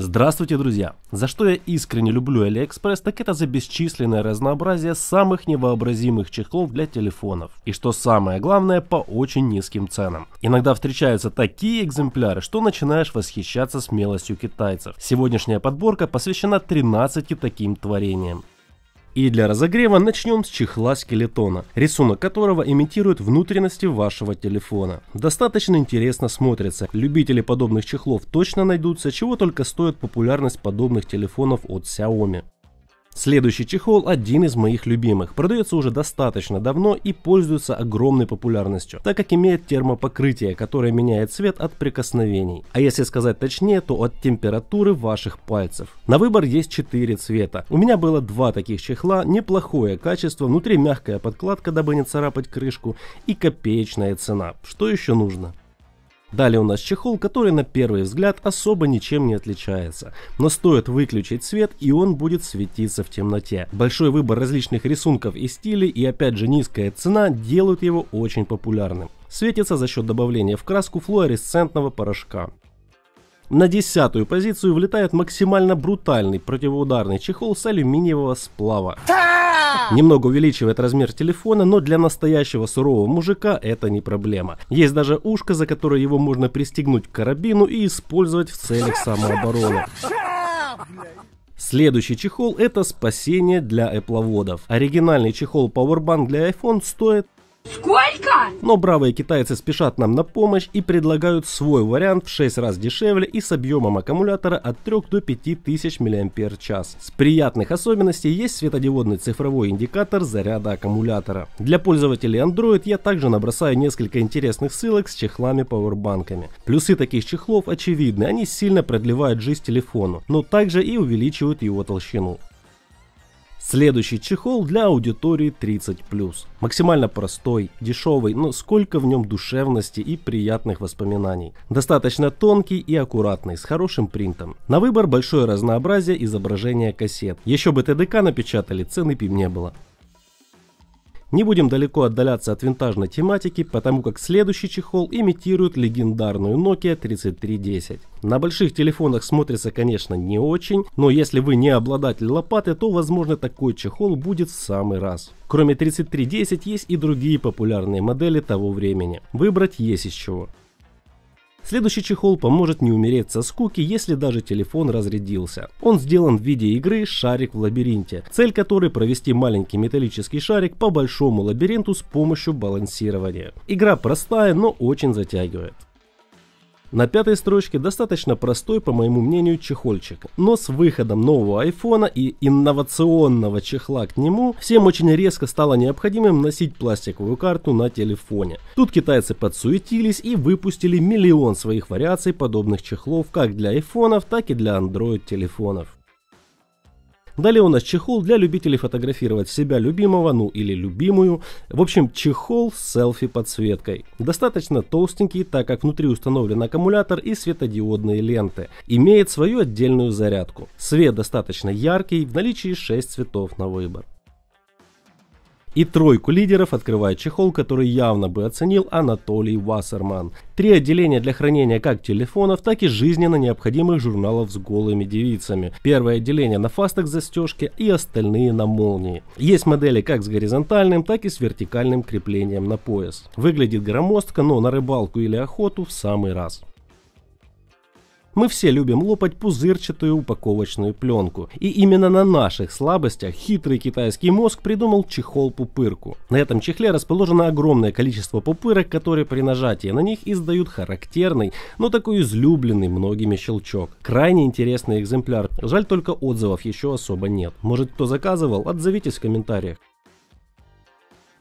Здравствуйте, друзья! За что я искренне люблю AliExpress, так это за бесчисленное разнообразие самых невообразимых чехлов для телефонов. И что самое главное, по очень низким ценам. Иногда встречаются такие экземпляры, что начинаешь восхищаться смелостью китайцев. Сегодняшняя подборка посвящена 13 таким творениям. И для разогрева начнем с чехла скелетона, рисунок которого имитирует внутренности вашего телефона. Достаточно интересно смотрится. Любители подобных чехлов точно найдутся, чего только стоит популярность подобных телефонов от Xiaomi. Следующий чехол один из моих любимых. Продается уже достаточно давно и пользуется огромной популярностью, так как имеет термопокрытие, которое меняет цвет от прикосновений. А если сказать точнее, то от температуры ваших пальцев. На выбор есть 4 цвета. У меня было два таких чехла, неплохое качество, внутри мягкая подкладка, дабы не царапать крышку и копеечная цена. Что еще нужно? Далее у нас чехол, который на первый взгляд особо ничем не отличается. Но стоит выключить свет и он будет светиться в темноте. Большой выбор различных рисунков и стилей и опять же низкая цена делают его очень популярным. Светится за счет добавления в краску флуоресцентного порошка. На десятую позицию влетает максимально брутальный противоударный чехол с алюминиевого сплава. Немного увеличивает размер телефона, но для настоящего сурового мужика это не проблема. Есть даже ушко, за которое его можно пристегнуть к карабину и использовать в целях самообороны. Следующий чехол это спасение для эпловодов. Оригинальный чехол Powerbank для iPhone стоит Сколько? Но бравые китайцы спешат нам на помощь и предлагают свой вариант в 6 раз дешевле и с объемом аккумулятора от 3 до 5000 мАч. С приятных особенностей есть светодиодный цифровой индикатор заряда аккумулятора. Для пользователей Android я также набросаю несколько интересных ссылок с чехлами-пауэрбанками. Плюсы таких чехлов очевидны, они сильно продлевают жизнь телефону, но также и увеличивают его толщину. Следующий чехол для аудитории 30+. Максимально простой, дешевый, но сколько в нем душевности и приятных воспоминаний. Достаточно тонкий и аккуратный, с хорошим принтом. На выбор большое разнообразие изображения кассет. Еще бы ТДК напечатали, цены пим не было. Не будем далеко отдаляться от винтажной тематики, потому как следующий чехол имитирует легендарную Nokia 3310. На больших телефонах смотрится, конечно, не очень, но если вы не обладатель лопаты, то, возможно, такой чехол будет в самый раз. Кроме 3310 есть и другие популярные модели того времени. Выбрать есть из чего. Следующий чехол поможет не умереть со скуки, если даже телефон разрядился. Он сделан в виде игры «Шарик в лабиринте», цель которой провести маленький металлический шарик по большому лабиринту с помощью балансирования. Игра простая, но очень затягивает. На пятой строчке достаточно простой, по моему мнению, чехольчик. Но с выходом нового айфона и инновационного чехла к нему, всем очень резко стало необходимым носить пластиковую карту на телефоне. Тут китайцы подсуетились и выпустили миллион своих вариаций подобных чехлов как для айфонов, так и для андроид телефонов. Далее у нас чехол для любителей фотографировать себя любимого, ну или любимую. В общем, чехол с селфи-подсветкой. Достаточно толстенький, так как внутри установлен аккумулятор и светодиодные ленты. Имеет свою отдельную зарядку. Свет достаточно яркий, в наличии 6 цветов на выбор. И тройку лидеров открывает чехол, который явно бы оценил Анатолий Вассерман. Три отделения для хранения как телефонов, так и жизненно необходимых журналов с голыми девицами. Первое отделение на фастах застежки и остальные на молнии. Есть модели как с горизонтальным, так и с вертикальным креплением на пояс. Выглядит громоздко, но на рыбалку или охоту в самый раз. Мы все любим лопать пузырчатую упаковочную пленку. И именно на наших слабостях хитрый китайский мозг придумал чехол-пупырку. На этом чехле расположено огромное количество пупырок, которые при нажатии на них издают характерный, но такой излюбленный многими щелчок. Крайне интересный экземпляр. Жаль только отзывов еще особо нет. Может кто заказывал? Отзовитесь в комментариях.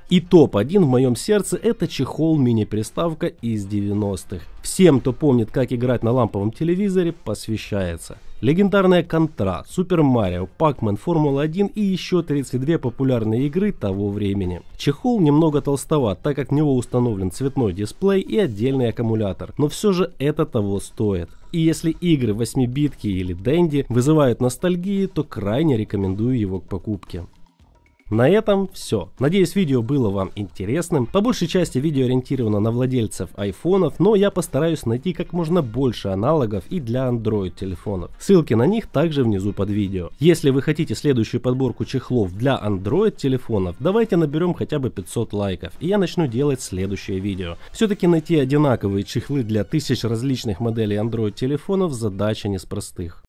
И топ-1 в моем сердце это чехол мини-приставка из 90-х. Всем, кто помнит, как играть на ламповом телевизоре, посвящается. Легендарная Контра, Супер Марио, Пакмен, Формула-1 и еще 32 популярные игры того времени. Чехол немного толстоват, так как в него установлен цветной дисплей и отдельный аккумулятор, но все же это того стоит. И если игры 8-битки или Дэнди вызывают ностальгию, то крайне рекомендую его к покупке. На этом все. Надеюсь видео было вам интересным. По большей части видео ориентировано на владельцев айфонов, но я постараюсь найти как можно больше аналогов и для Android телефонов. Ссылки на них также внизу под видео. Если вы хотите следующую подборку чехлов для Android телефонов, давайте наберем хотя бы 500 лайков, и я начну делать следующее видео. Все-таки найти одинаковые чехлы для тысяч различных моделей Android телефонов задача не из простых.